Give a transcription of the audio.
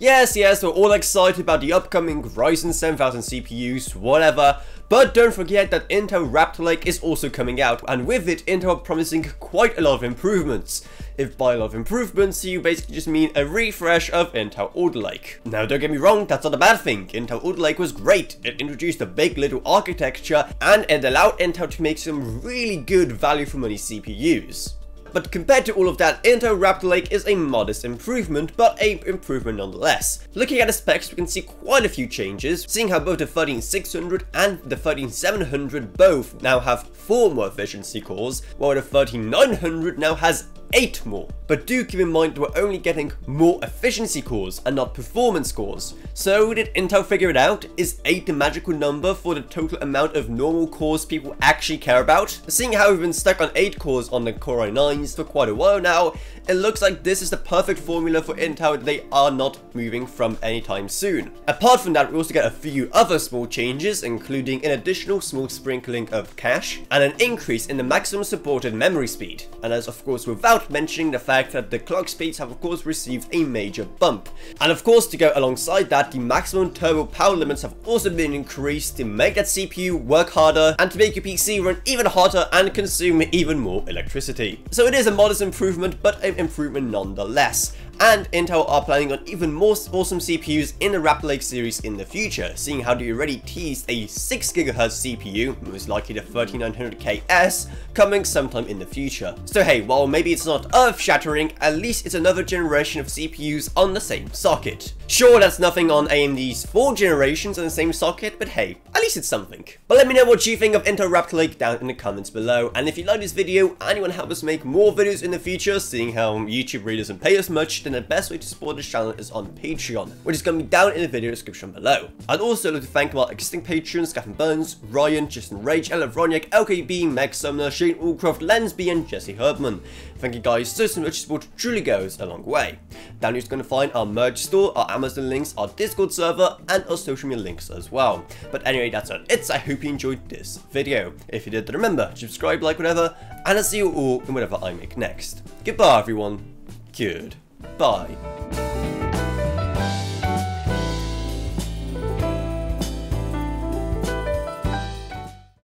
Yes, yes, we're all excited about the upcoming Ryzen 7000 CPUs, whatever, but don't forget that Intel Raptor Lake is also coming out, and with it, Intel are promising quite a lot of improvements. If by a lot of improvements, you basically just mean a refresh of Intel Alder Lake. Now don't get me wrong, that's not a bad thing. Intel Alder Lake was great. It introduced a big little architecture, and it allowed Intel to make some really good value for money CPUs. But compared to all of that, Intel Raptor Lake is a modest improvement, but a improvement nonetheless. Looking at the specs, we can see quite a few changes, seeing how both the 13600 and the 13700 both now have 4 more efficiency cores, while the 13900 now has 8 more. But do keep in mind we're only getting more efficiency cores and not performance cores. So did Intel figure it out? Is 8 the magical number for the total amount of normal cores people actually care about? Seeing how we've been stuck on 8 cores on the Core i9s for quite a while now, it looks like this is the perfect formula for Intel they are not moving from anytime soon. Apart from that, we also get a few other small changes, including an additional small sprinkling of cache, and an increase in the maximum supported memory speed. And as of course without mentioning the fact that the clock speeds have of course received a major bump. And of course to go alongside that, the maximum turbo power limits have also been increased to make that CPU work harder and to make your PC run even hotter and consume even more electricity. So it is a modest improvement, but an improvement nonetheless and Intel are planning on even more awesome CPUs in the Raptor Lake series in the future, seeing how they already teased a 6GHz CPU, most likely the 3900KS, coming sometime in the future. So hey, while maybe it's not earth-shattering, at least it's another generation of CPUs on the same socket. Sure, that's nothing on AMD's 4 generations on the same socket, but hey, at least it's something. But let me know what you think of Intel Raptor Lake down in the comments below, and if you like this video and you want to help us make more videos in the future, seeing how YouTube really doesn't pay us much, then the best way to support this channel is on Patreon, which is going to be down in the video description below. I'd also like to thank our existing patrons, Gavin Burns, Ryan, Justen Rage, Ela Wroniak, LKB, Meg Sumner, Shane Allcroft, Lensby, and Jesse Herbman. Thank you guys so, so much, support truly goes a long way. Down you're going to find our merch store, our Amazon links, our Discord server, and our social media links as well. But anyway, that's all it's. I hope you enjoyed this video. If you did, then remember, subscribe, like, whatever, and I'll see you all in whatever I make next. Goodbye, everyone. Good. Bye.